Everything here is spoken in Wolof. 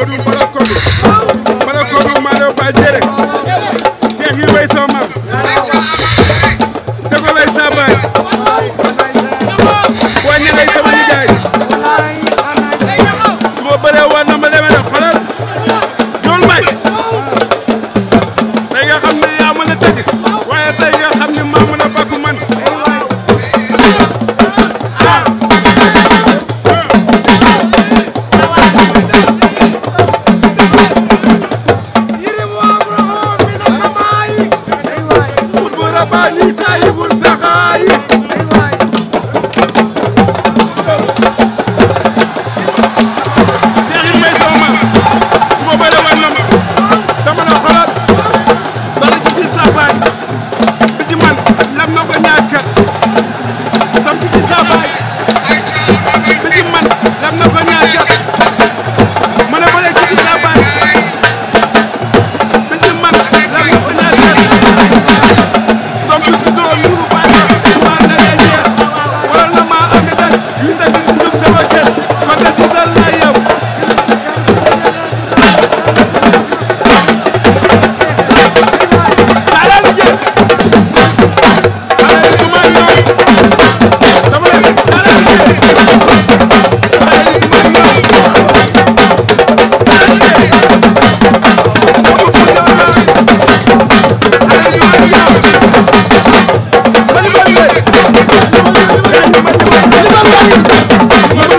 Badou Bala Kodou. Bala Kodou maa lay baal jërë Cheikh yi way sama maam رباني سايب الفخايب Lam na ko ñaar kat ¡Vamos!